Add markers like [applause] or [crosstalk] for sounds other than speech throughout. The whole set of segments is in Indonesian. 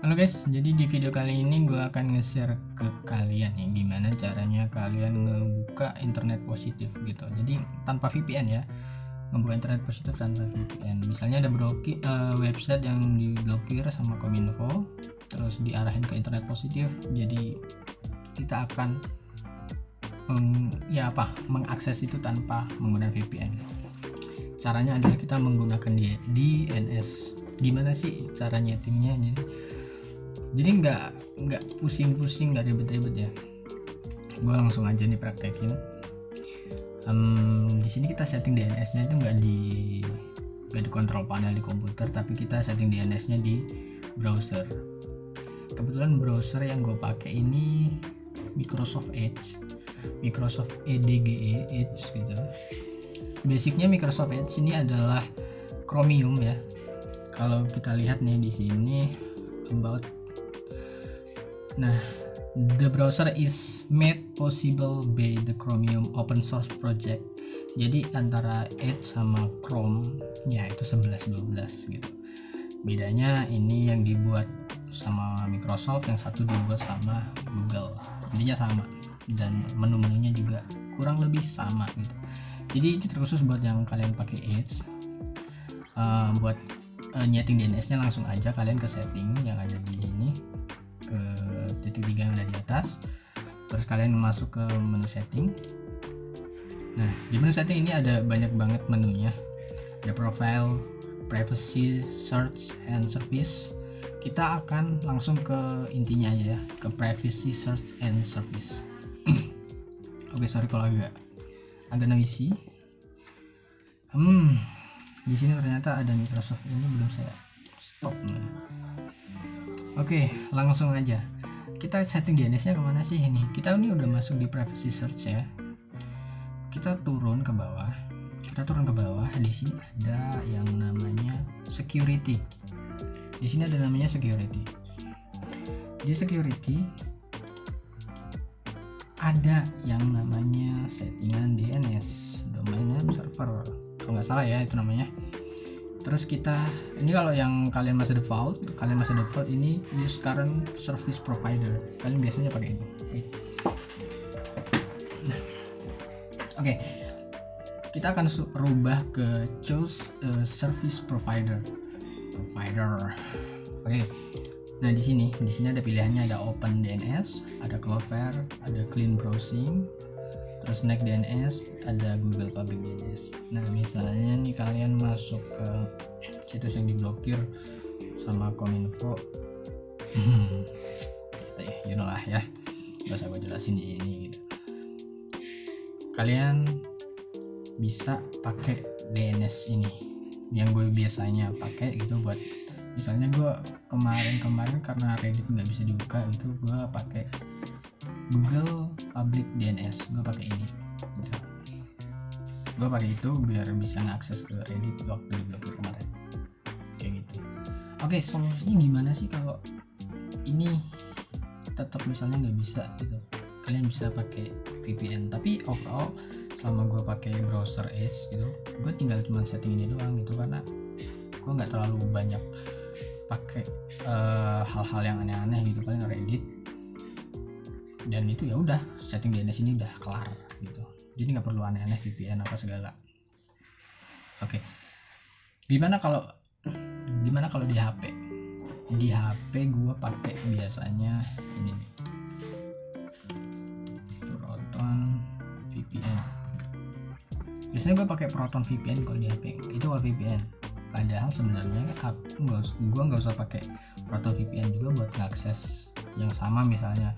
Halo guys, jadi di video kali ini gue akan nge-share ke kalian ya gimana caranya kalian ngebuka internet positif gitu. Jadi tanpa VPN ya, ngebuka internet positif tanpa VPN. Misalnya ada bloki, uh, website yang diblokir sama Kominfo, terus diarahin ke internet positif, jadi kita akan um, ya apa mengakses itu tanpa menggunakan VPN. Caranya adalah kita menggunakan DNS. Gimana sih cara nyetingnya? Jadi jadi nggak nggak pusing-pusing nggak ribet-ribet ya. Gue langsung aja nih praktekin. Um, di sini kita setting DNS-nya itu nggak di nggak di kontrol panel di komputer tapi kita setting DNS-nya di browser. Kebetulan browser yang gue pakai ini Microsoft Edge. Microsoft EDGE Edge gitu. Basicnya Microsoft Edge ini adalah Chromium ya. Kalau kita lihat nih di sini about Nah, the browser is made possible by the Chromium open source project. Jadi antara Edge sama Chrome ya itu 11 12 gitu. Bedanya ini yang dibuat sama Microsoft, yang satu dibuat sama Google. Intinya sama dan menu-menunya juga kurang lebih sama gitu. Jadi itu terkhusus buat yang kalian pakai Edge. Uh, buat uh, nyeting DNS-nya langsung aja kalian ke setting yang ada di ini ke titik tiga yang ada di atas. Terus kalian masuk ke menu setting. Nah di menu setting ini ada banyak banget menunya. Ada profile privacy search and service. Kita akan langsung ke intinya aja ya ke privacy search and service. [clears throat] Oke sorry kalau agak agak noisy. Hmm di sini ternyata ada Microsoft. Ini belum saya stop oke langsung aja kita setting DNS nya ke mana sih ini? Kita ini udah masuk di privacy search ya. Kita turun ke bawah. Kita turun ke bawah. Di sini ada yang namanya security. Di sini ada namanya security. Di security ada yang namanya settingan DNS domain name server. Kalau nggak salah ya itu namanya terus kita ini kalau yang kalian masih default kalian masih default ini use current service provider. Kalian biasanya pakai ini. Nah, oke. Okay. kita akan rubah ke choose uh, service provider. Provider. Oke. Okay. nah di sini di sini ada pilihannya ada open DNS ada Cloudflare ada clean browsing naik DNS ada Google Public DNS nah misalnya nih kalian masuk ke situs yang diblokir sama Kominfo. [laughs] Gitu ya you know lah ya. Gak usah gue jelasin di ini gitu. Kalian bisa pakai DNS ini yang gue biasanya pakai gitu buat misalnya gue kemarin-kemarin karena Reddit nggak bisa dibuka itu gue pakai Google Public DNS gue pakai ini. Gue pakai itu biar bisa ngakses ke Reddit waktu di blokir kemarin. Kayak gitu. Oke solusinya gimana sih kalau ini tetap misalnya nggak bisa gitu? Kalian bisa pakai VPN tapi overall selama gue pakai browser Edge gitu gue tinggal cuma setting ini doang gitu karena gue nggak terlalu banyak pakai uh, hal-hal yang aneh-aneh gitu. Paling Reddit dan itu ya udah setting DNS ini udah kelar gitu. Jadi nggak perlu aneh-aneh VPN apa segala. Oke. Gimana kalau gimana kalau di HP di HP gue pakai biasanya ini nih. Proton VPN biasanya gue pakai Proton VPN kalau di HP itu kalau VPN padahal sebenarnya gue nggak usah pakai Proton VPN juga buat ngakses yang sama misalnya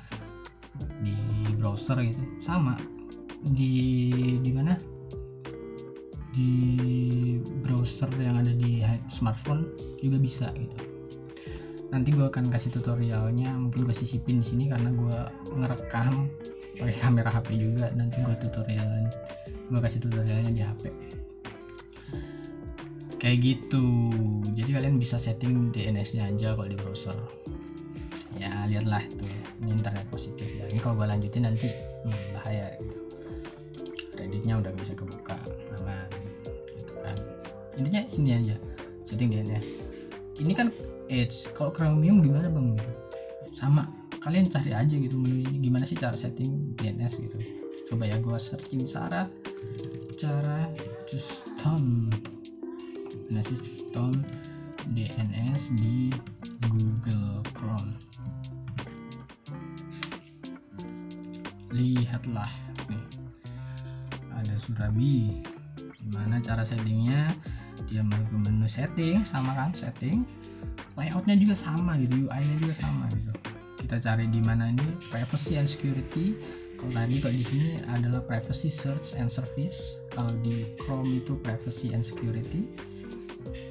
di browser gitu. Sama. Di di mana? Di browser yang ada di smartphone juga bisa gitu. Nanti gue akan kasih tutorialnya. Mungkin gue sisipin di sini karena gue ngerekam pakai kamera HP juga. Nanti gue tutorialan gue kasih tutorialnya di HP kayak gitu. Jadi kalian bisa setting DNS nya aja kalau di browser. Ya lihatlah tuh ini internet positif ya. Ini kalau gue lanjutin nanti hmm, bahaya redditnya udah bisa kebuka aman gitu kan. Intinya sini aja setting DNS ini kan Edge kalau Chromium gimana bang? Gitu. Sama kalian cari aja gitu gimana sih cara setting DNS gitu. Coba ya gua searching cara cara custom. Nah custom DNS di Google Chrome lihatlah. Nih ada Surabi. Gimana cara settingnya? Dia ke menu setting sama kan? Setting. Layoutnya juga sama gitu UI nya juga sama gitu. Kita cari di mana ini? Privacy and security. Kalau tadi kalau di sini adalah privacy search and service. Kalau di Chrome itu privacy and security.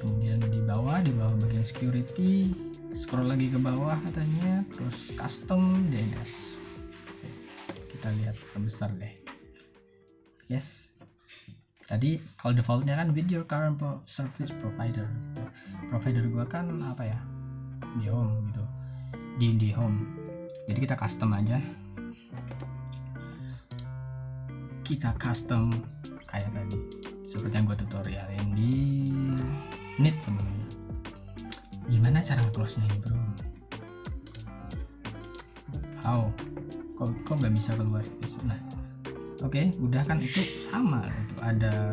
Kemudian di bawah di bawah bagian security. Scroll lagi ke bawah katanya. Terus custom DNS kita lihat terbesar deh. Yes. Tadi kalau defaultnya kan with your current pro service provider. Provider gua kan apa ya di home gitu. Di di home. Jadi kita custom aja. Kita custom kayak tadi. Seperti yang gua tutorialin di menit sebelumnya gimana cara close nya ini bro? How kok kok nggak bisa keluar? Nah oke okay, udah kan itu sama. Itu ada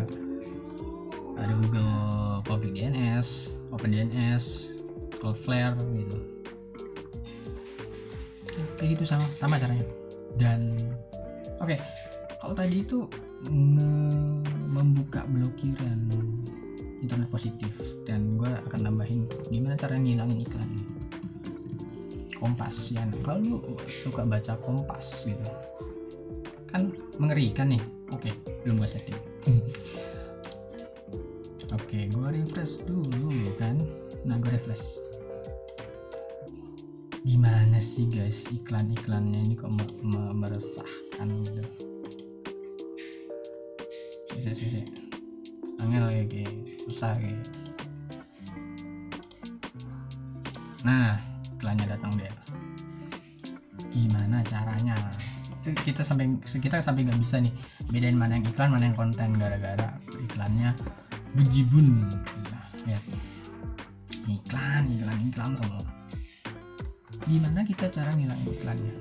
ada Google Public DNS Open DNS Cloudflare gitu. Kayak gitu sama sama caranya. Dan oke okay, kalau tadi itu membuka blokiran internet positif. Dan gue akan tambahin gimana cara ngilangin iklan kompas. Ya kalau lu suka baca kompas gitu kan mengerikan nih. Oke belum gue setting. Oke gue refresh dulu kan. Nah gue refresh. Gimana sih guys iklan-iklannya ini kok meresahkan gitu? Sih sih sih angin lagi susah kayak nah iklannya datang deh. Gimana caranya? Kita sampai kita sampai nggak bisa nih bedain mana yang iklan mana yang konten gara-gara iklannya bejibun. Lihat iklan iklan iklan semua. Gimana kita cara ngilangin iklannya?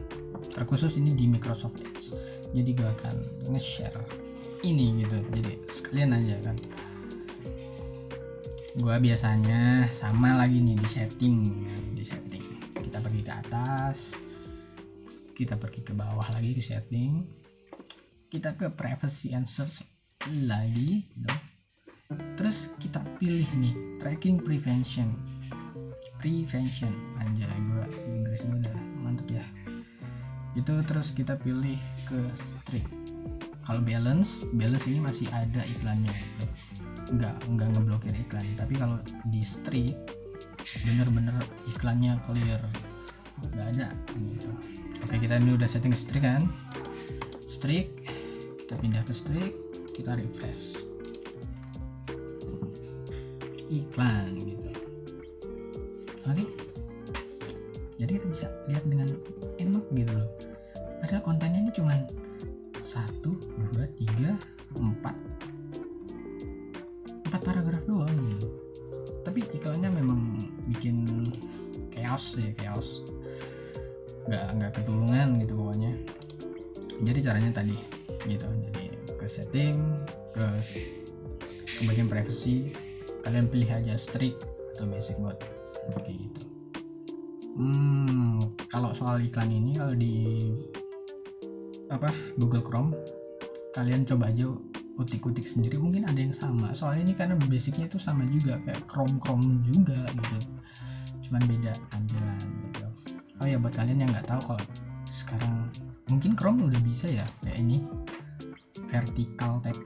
Terkhusus ini di Microsoft Edge. Jadi gue akan nge-share ini gitu. Jadi sekalian aja kan. Gue biasanya sama lagi nih di setting di setting kita pergi ke atas kita pergi ke bawah lagi ke setting kita ke privacy and search lagi gitu. terus kita pilih nih tracking prevention. Prevention aja gue Inggris udah mantep ya. Itu terus kita pilih ke strict. Kalau balance balance ini masih ada iklannya gitu. nggak nggak ngeblokir iklan. Tapi kalau di strict bener-bener iklannya clear nggak ada. Gitu oke kita ini udah setting streak kan? Streak kita pindah ke streak kita refresh. Iklan gitu. Oke jadi kita bisa lihat dengan enak gitu loh. Padahal kontennya ini cuma satu dua tiga empat. Empat paragraf doang gitu. Tapi iklannya memang bikin chaos ya chaos. Nggak nggak ketulungan gitu pokoknya. Jadi caranya tadi gitu. Jadi ke setting ke ke bagian privacy kalian pilih aja strict atau basic mode kayak gitu hmm kalau soal iklan ini kalau di apa Google Chrome kalian coba aja kutik-kutik sendiri mungkin ada yang sama. Soalnya ini karena basicnya itu sama juga kayak Chrome Chrome juga gitu cuman beda tampilan gitu. Oh ya buat kalian yang nggak tahu kalau sekarang mungkin Chrome udah bisa ya kayak ini vertical tab.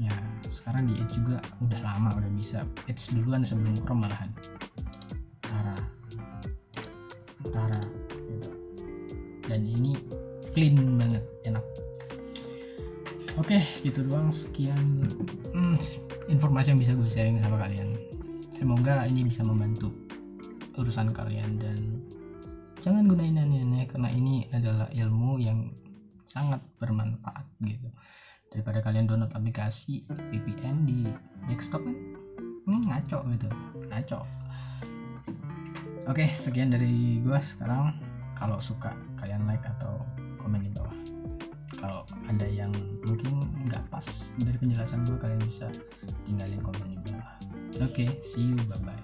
Ya sekarang di Edge juga udah lama udah bisa. Edge duluan sebelum Chrome malahan. Tara. Tara gitu. dan ini clean banget enak. Oke gitu doang. Sekian hmm, informasi yang bisa gue sharing sama kalian. Semoga ini bisa membantu urusan kalian dan jangan gunain aneh-aneh karena ini adalah ilmu yang sangat bermanfaat gitu. Daripada kalian download aplikasi VPN di desktop kan hmm, ngaco gitu ngaco. Oke sekian dari gua sekarang. Kalau suka kalian like atau komen di bawah. Kalau ada yang mungkin nggak pas dari penjelasan gue kalian bisa tinggalin komen di bawah. Oke see you bye bye